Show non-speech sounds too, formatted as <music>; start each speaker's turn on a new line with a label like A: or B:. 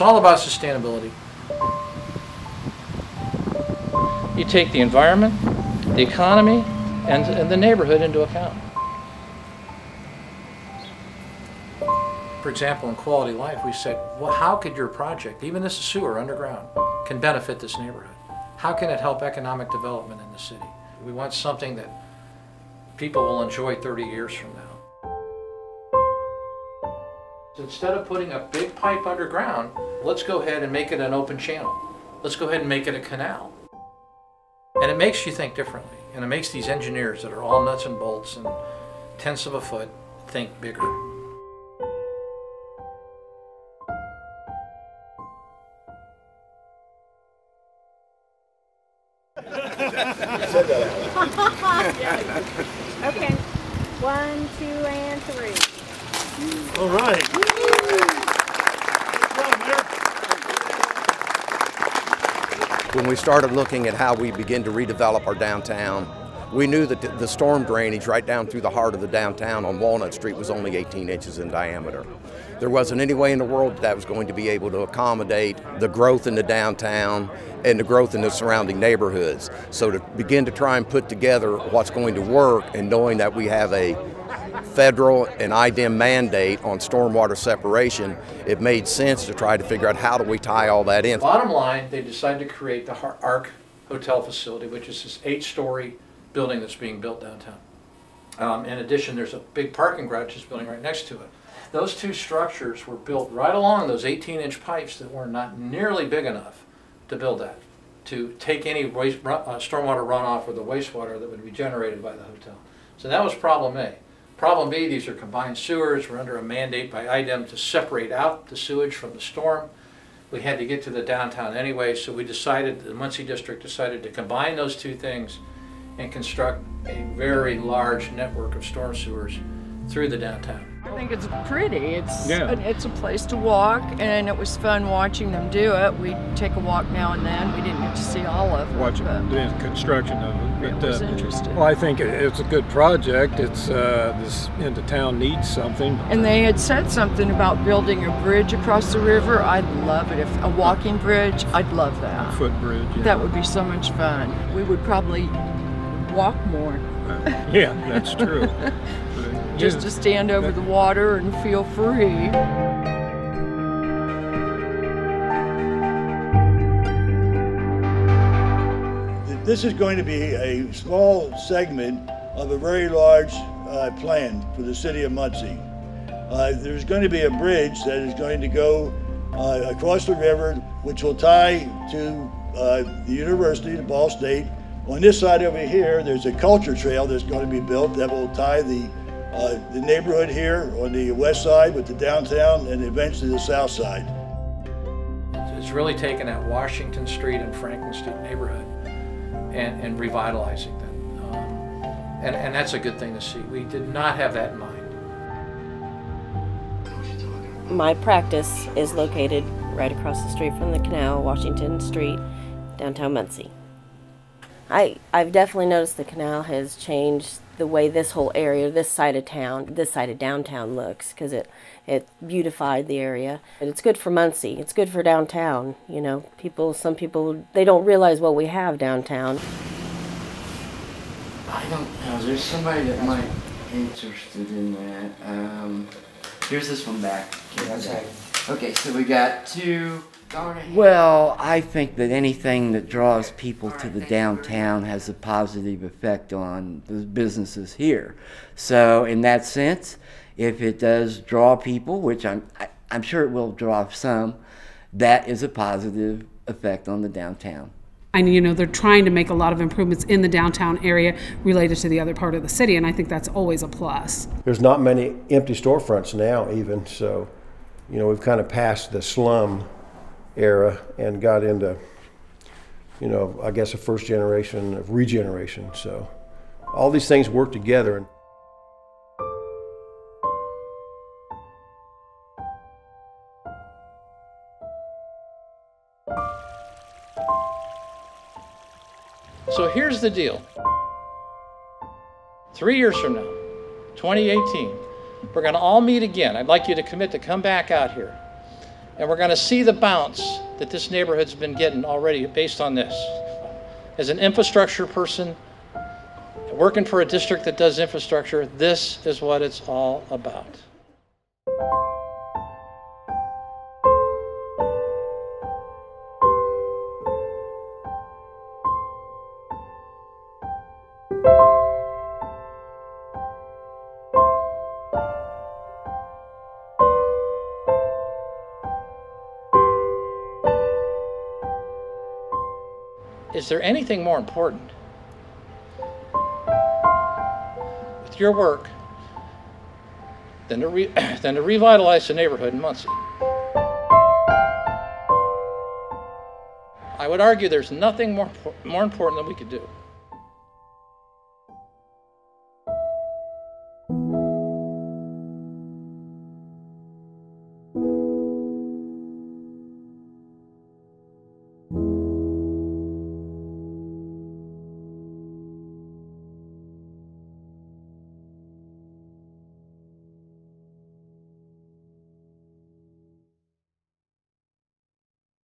A: It's all about sustainability. You take the environment, the economy, and, and the neighborhood into account. For example, in quality life, we said, well, how could your project, even this sewer underground, can benefit this neighborhood? How can it help economic development in the city? We want something that people will enjoy 30 years from now. Instead of putting a big pipe underground, let's go ahead and make it an open channel. Let's go ahead and make it a canal. And it makes you think differently. And it makes these engineers that are all nuts and bolts and tenths of a foot think bigger. <laughs>
B: Okay. One, two, and three.
C: All right.
D: When we started looking at how we begin to redevelop our downtown, we knew that the storm drainage right down through the heart of the downtown on Walnut Street was only 18 inches in diameter. There wasn't any way in the world that, that was going to be able to accommodate the growth in the downtown and the growth in the surrounding neighborhoods. So to begin to try and put together what's going to work and knowing that we have a federal and IDEM mandate on stormwater separation, it made sense to try to figure out how do we tie all that in.
A: Bottom line, they decided to create the Arc Hotel facility, which is this eight-story building that's being built downtown. Um, in addition, there's a big parking garage that's building right next to it. Those two structures were built right along those 18-inch pipes that were not nearly big enough to build that, to take any waste, uh, stormwater runoff or the wastewater that would be generated by the hotel. So that was problem A. Problem B, these are combined sewers. We're under a mandate by IDEM to separate out the sewage from the storm. We had to get to the downtown anyway, so we decided, the Muncie District decided to combine those two things and construct a very large network of storm sewers through the downtown.
E: I think it's pretty. It's
C: Yeah.
E: it's a place to walk, and it was fun watching them do it. We take a walk now and then. We didn't get to see all of it,
C: Watching the construction of it. But,
E: was
C: uh,
E: interesting.
C: well, I think it's a good project. It's, uh, this end of town needs something.
E: And they had said something about building a bridge across the river. I'd love it if a walking bridge. I'd love that.
C: Footbridge. yeah.
E: That would be so much fun. We would probably walk more <laughs>
C: Yeah, that's true. <laughs>
E: Just
C: yeah,
E: to stand over the water and feel free.
F: This is going to be a small segment of a very large uh, plan for the city of Muncie. Uh, there's going to be a bridge that is going to go uh, across the river, which will tie to uh, the University of Ball State. On this side over here, there's a culture trail that's going to be built that will tie the uh, the neighborhood here on the west side with the downtown and eventually the south side.
A: It's really taken that Washington Street and Franklin Street neighborhood and, and revitalizing them. Um, and, and that's a good thing to see. We did not have that in mind.
G: My practice is located right across the street from the canal, Washington Street, downtown Muncie. I, I've definitely noticed the canal has changed the way this whole area, this side of town, this side of downtown looks because it, it beautified the area. And it's good for Muncie. It's good for downtown. You know, people, some people, they don't realize what we have downtown.
H: I don't know. There's somebody that might be interested in that. Um, here's this one back. Okay, okay so we got two. Well, I think that anything that draws people to the downtown has a positive effect on the businesses here. So, in that sense, if it does draw people, which I'm, I, I'm sure it will draw some, that is a positive effect on the downtown.
I: And you know, they're trying to make a lot of improvements in the downtown area related to the other part of the city, and I think that's always a plus.
J: There's not many empty storefronts now, even, so, you know, we've kind of passed the slum era and got into, you know, I guess a first generation of regeneration. So all these things work together.
A: And so here's the deal. Three years from now, 2018, we're going to all meet again. I'd like you to commit to come back out here. And we're going to see the bounce that this neighborhood's been getting already based on this. As an infrastructure person, working for a district that does infrastructure, this is what it's all about. Is there anything more important with your work than to, re- <clears throat> than to revitalize the neighborhood in Muncie? I would argue there's nothing more, more important that we could do.